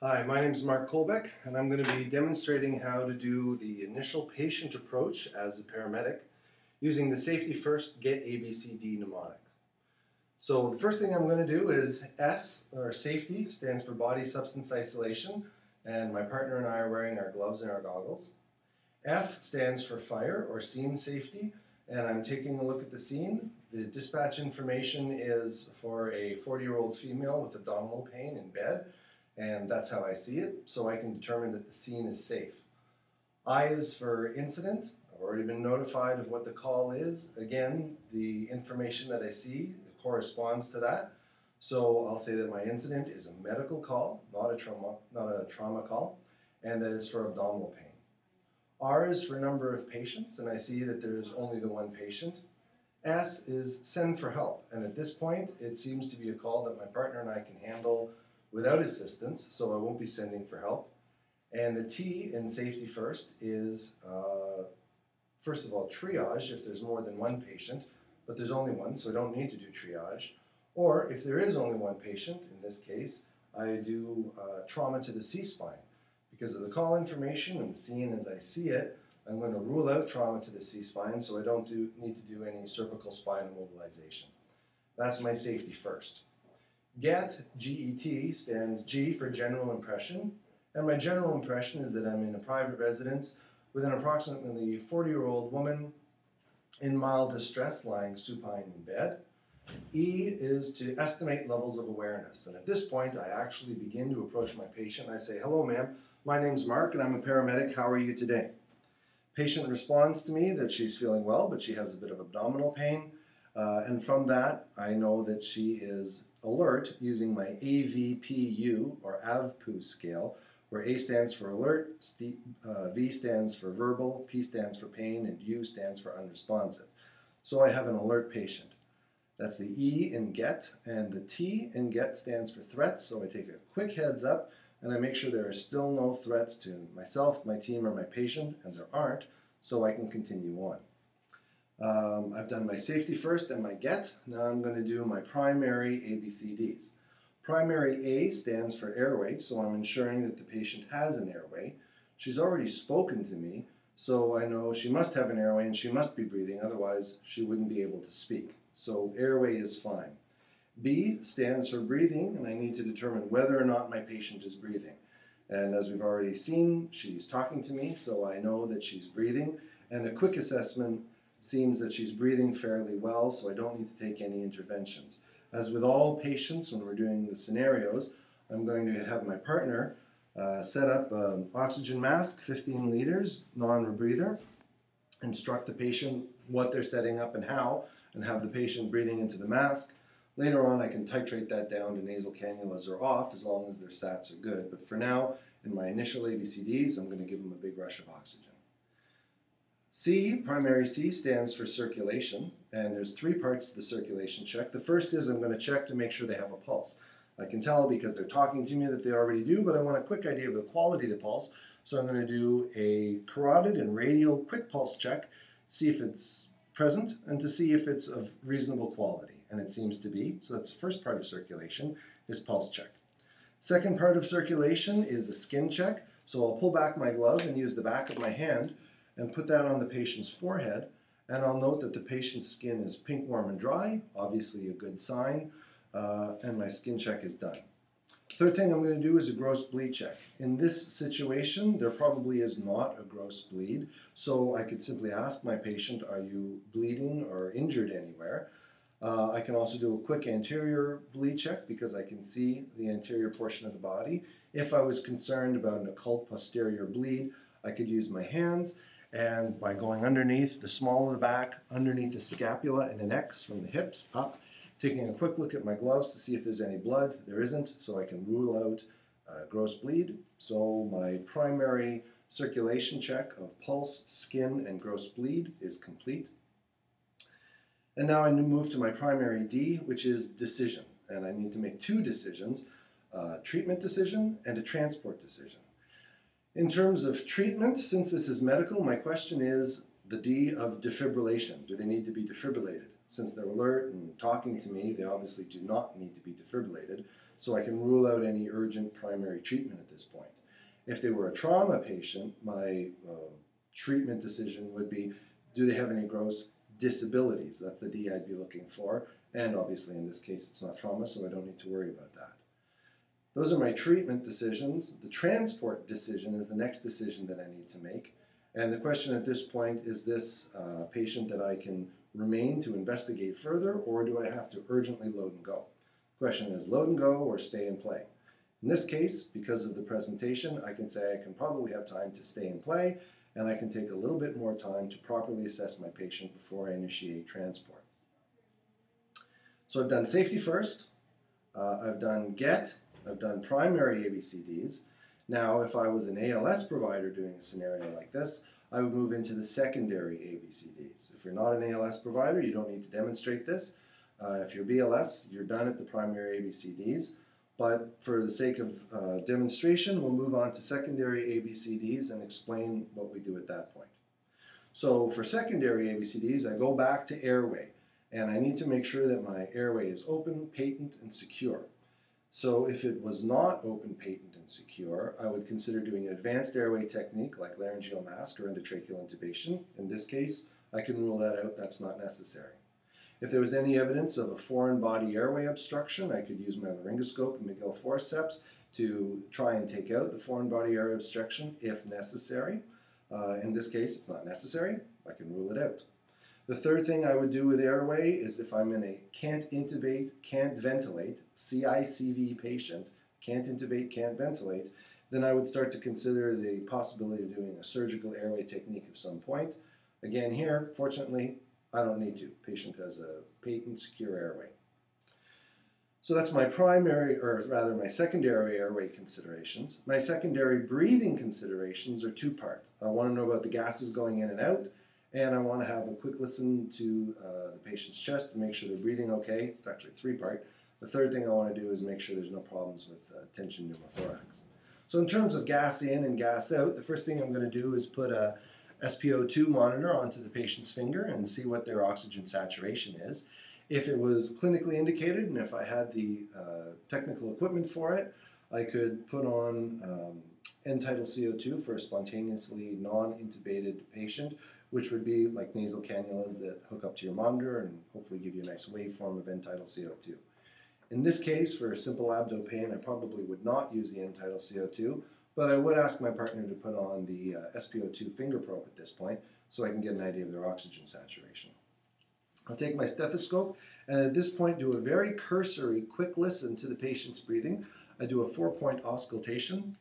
Hi, my name is Marc Colbeck, and I'm going to be demonstrating how to do the initial patient approach as a paramedic using the Safety First Get ABCD mnemonic. So the first thing I'm going to do is S, or safety, stands for body substance isolation, and my partner and I are wearing our gloves and our goggles. F stands for fire, or scene safety, and I'm taking a look at the scene. The dispatch information is for a 40-year-old female with abdominal pain in bed, and that's how I see it, so I can determine that the scene is safe. I is for incident. I've already been notified of what the call is. Again, the information that I see corresponds to that. So I'll say that my incident is a medical call, not a trauma, not a trauma call, and that it's for abdominal pain. R is for number of patients, and I see that there's only the one patient. S is send for help, and at this point, it seems to be a call that my partner and I can handle without assistance, so I won't be sending for help. And the T in safety first is, uh, first of all, triage if there's more than one patient, but there's only one, so I don't need to do triage. Or if there is only one patient, in this case, I do uh, trauma to the C-spine. Because of the call information and the scene as I see it, I'm going to rule out trauma to the C-spine so I don't do, need to do any cervical spine immobilization. That's my safety first. GET, G-E-T, stands G for general impression. And my general impression is that I'm in a private residence with an approximately 40-year-old woman in mild distress lying supine in bed. E is to estimate levels of awareness. And at this point, I actually begin to approach my patient. I say, hello, ma'am. My name's Marc, and I'm a paramedic. How are you today? Patient responds to me that she's feeling well, but she has a bit of abdominal pain. Uh, and from that, I know that she is alert using my AVPU or AVPU scale, where A stands for alert, uh, V stands for verbal, P stands for pain, and U stands for unresponsive. So I have an alert patient. That's the E in get, and the T in get stands for threats, so I take a quick heads up and I make sure there are still no threats to myself, my team, or my patient, and there aren't, so I can continue on. Um, I've done my safety first and my get. Now I'm going to do my primary ABCDs. Primary A stands for airway, so I'm ensuring that the patient has an airway. She's already spoken to me, so I know she must have an airway and she must be breathing, otherwise she wouldn't be able to speak. So airway is fine. B stands for breathing, and I need to determine whether or not my patient is breathing. And as we've already seen, she's talking to me, so I know that she's breathing. And a quick assessment seems that she's breathing fairly well, so I don't need to take any interventions. As with all patients, when we're doing the scenarios, I'm going to have my partner uh, set up an oxygen mask, 15 liters, non-rebreather, instruct the patient what they're setting up and how, and have the patient breathing into the mask. Later on, I can titrate that down to nasal cannulas or off as long as their SATs are good. But for now, in my initial ABCDs, I'm going to give them a big rush of oxygen. C, primary C, stands for circulation, and there's three parts to the circulation check. The first is I'm going to check to make sure they have a pulse. I can tell because they're talking to me that they already do, but I want a quick idea of the quality of the pulse. So I'm going to do a carotid and radial quick pulse check, see if it's present, and to see if it's of reasonable quality. And it seems to be. So that's the first part of circulation, is pulse check. Second part of circulation is a skin check. So I'll pull back my glove and use the back of my hand and put that on the patient's forehead. And I'll note that the patient's skin is pink, warm, and dry, obviously a good sign, uh, and my skin check is done. Third thing I'm going to do is a gross bleed check. In this situation, there probably is not a gross bleed, so I could simply ask my patient, are you bleeding or injured anywhere? Uh, I can also do a quick anterior bleed check because I can see the anterior portion of the body. If I was concerned about an occult posterior bleed, I could use my hands and by going underneath the small of the back, underneath the scapula and an X from the hips up, taking a quick look at my gloves to see if there's any blood. There isn't, so I can rule out uh, gross bleed. So my primary circulation check of pulse, skin, and gross bleed is complete. And now I move to my primary D, which is decision. And I need to make two decisions, a treatment decision and a transport decision. In terms of treatment, since this is medical, my question is the D of defibrillation. Do they need to be defibrillated? since they're alert and talking to me, they obviously do not need to be defibrillated, so I can rule out any urgent primary treatment at this point. If they were a trauma patient, my uh, treatment decision would be do they have any gross disabilities? That's the D I'd be looking for. And obviously, in this case, it's not trauma, so I don't need to worry about that. Those are my treatment decisions. The transport decision is the next decision that I need to make. And the question at this point is this uh, patient that I can remain to investigate further, or do I have to urgently load and go? The question is load and go or stay and play. In this case, because of the presentation, I can say I can probably have time to stay and play, and I can take a little bit more time to properly assess my patient before I initiate transport. So I've done safety first, uh, I've done GET, I've done primary ABCDs. Now, if I was an ALS provider doing a scenario like this, I would move into the secondary ABCDs. If you're not an ALS provider, you don't need to demonstrate this. Uh, if you're BLS, you're done at the primary ABCDs. But for the sake of uh, demonstration, we'll move on to secondary ABCDs and explain what we do at that point. So for secondary ABCDs, I go back to airway, and I need to make sure that my airway is open, patent, and secure. So if it was not open, patent, and secure, I would consider doing an advanced airway technique like laryngeal mask or endotracheal intubation. In this case, I can rule that out, that's not necessary. If there was any evidence of a foreign body airway obstruction, I could use my laryngoscope and Magill forceps to try and take out the foreign body airway obstruction if necessary. Uh, in this case, it's not necessary. I can rule it out. The third thing I would do with airway is if I'm in a can't intubate, can't ventilate, CICV patient, can't intubate, can't ventilate, then I would start to consider the possibility of doing a surgical airway technique of some point. Again, here, fortunately, I don't need to. Patient has a patent secure airway. So that's my primary, or rather my secondary airway considerations. My secondary breathing considerations are two-part. I want to know about the gases going in and out, and I want to have a quick listen to uh, the patient's chest to make sure they're breathing okay. It's actually three-part. The third thing I want to do is make sure there's no problems with uh, tension pneumothorax. So in terms of gas in and gas out, the first thing I'm going to do is put a SpO2 monitor onto the patient's finger and see what their oxygen saturation is. If it was clinically indicated and if I had the uh, technical equipment for it, I could put on um, end-tidal CO2 for a spontaneously non-intubated patient, which would be like nasal cannulas that hook up to your monitor and hopefully give you a nice waveform of end-tidal CO2. In this case, for simple abdo pain, I probably would not use the end-tidal CO2, but I would ask my partner to put on the uh, SpO2 finger probe at this point so I can get an idea of their oxygen saturation. I'll take my stethoscope and at this point do a very cursory quick listen to the patient's breathing. I do a four point auscultation.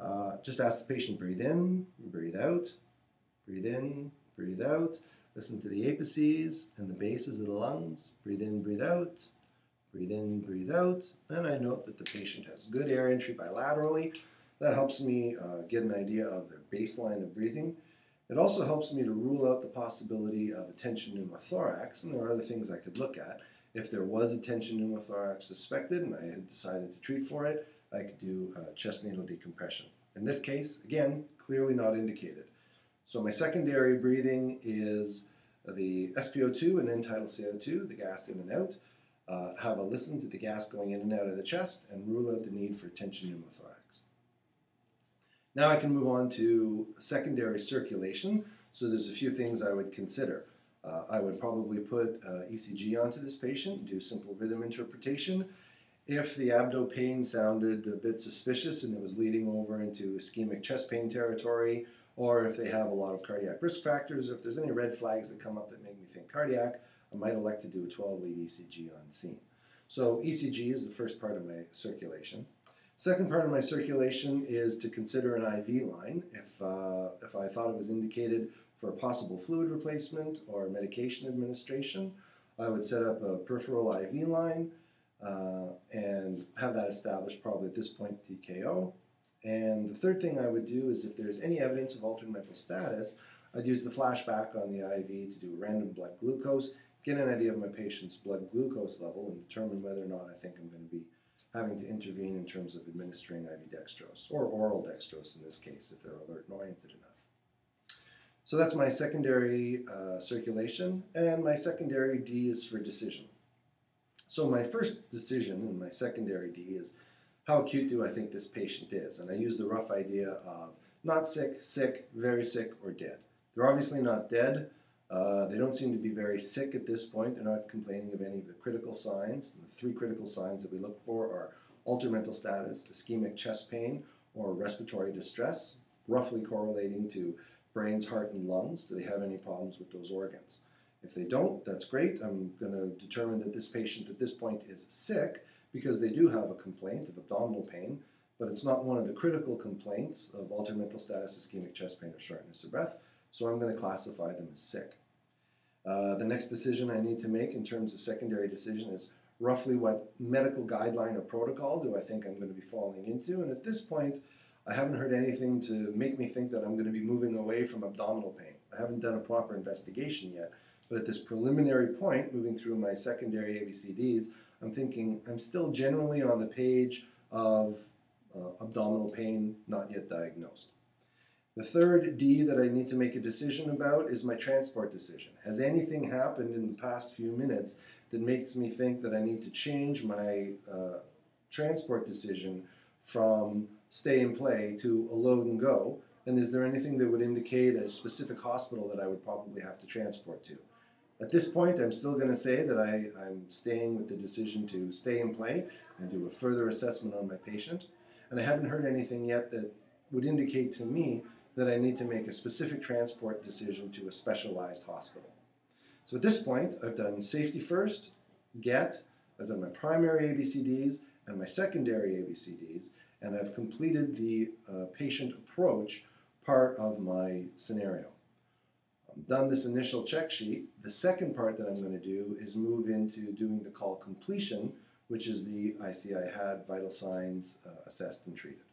Uh, just ask the patient breathe in, breathe out, breathe in, breathe out. Listen to the apices and the bases of the lungs. Breathe in, breathe out, breathe in, breathe out. And I note that the patient has good air entry bilaterally that helps me uh, get an idea of their baseline of breathing. It also helps me to rule out the possibility of a tension pneumothorax, and there are other things I could look at. If there was a tension pneumothorax suspected and I had decided to treat for it, I could do uh, chest needle decompression. In this case, again, clearly not indicated. So my secondary breathing is the SpO2 and end-tidal CO2, the gas in and out. Uh, have a listen to the gas going in and out of the chest and rule out the need for tension pneumothorax. Now I can move on to secondary circulation. So there's a few things I would consider. Uh, I would probably put uh, ECG onto this patient, do simple rhythm interpretation. If the abdo pain sounded a bit suspicious and it was leading over into ischemic chest pain territory, or if they have a lot of cardiac risk factors, or if there's any red flags that come up that make me think cardiac, I might elect to do a 12 lead ECG on scene. So ECG is the first part of my circulation. Second part of my circulation is to consider an IV line if, uh, if I thought it was indicated for a possible fluid replacement or medication administration. I would set up a peripheral IV line uh, and have that established probably at this point TKO. And the third thing I would do is if there's any evidence of altered mental status, I'd use the flashback on the IV to do random blood glucose, get an idea of my patient's blood glucose level, and determine whether or not I think I'm going to be having to intervene in terms of administering IV dextrose, or oral dextrose in this case, if they're alert and oriented enough. So that's my secondary uh, circulation, and my secondary D is for decision. So my first decision and my secondary D is how acute do I think this patient is? And I use the rough idea of not sick, sick, very sick, or dead. They're obviously not dead. Uh, they don't seem to be very sick at this point. They're not complaining of any of the critical signs. The three critical signs that we look for are altered mental status, ischemic chest pain, or respiratory distress, roughly correlating to brains, heart, and lungs. Do they have any problems with those organs? If they don't, that's great. I'm going to determine that this patient at this point is sick because they do have a complaint of abdominal pain, but it's not one of the critical complaints of altered mental status, ischemic chest pain, or shortness of breath, so I'm going to classify them as sick. Uh, the next decision I need to make in terms of secondary decision is roughly what medical guideline or protocol do I think I'm going to be falling into, and at this point, I haven't heard anything to make me think that I'm going to be moving away from abdominal pain. I haven't done a proper investigation yet, but at this preliminary point, moving through my secondary ABCDs, I'm thinking I'm still generally on the page of uh, abdominal pain not yet diagnosed. The third D that I need to make a decision about is my transport decision. Has anything happened in the past few minutes that makes me think that I need to change my uh, transport decision from stay and play to a load and go? And is there anything that would indicate a specific hospital that I would probably have to transport to? At this point, I'm still going to say that I, I'm staying with the decision to stay and play and do a further assessment on my patient. And I haven't heard anything yet that would indicate to me that I need to make a specific transport decision to a specialized hospital. So at this point, I've done safety first, get, I've done my primary ABCDs and my secondary ABCDs, and I've completed the uh, patient approach part of my scenario done this initial check sheet, the second part that I'm going to do is move into doing the call completion, which is the ICI had vital signs uh, assessed and treated.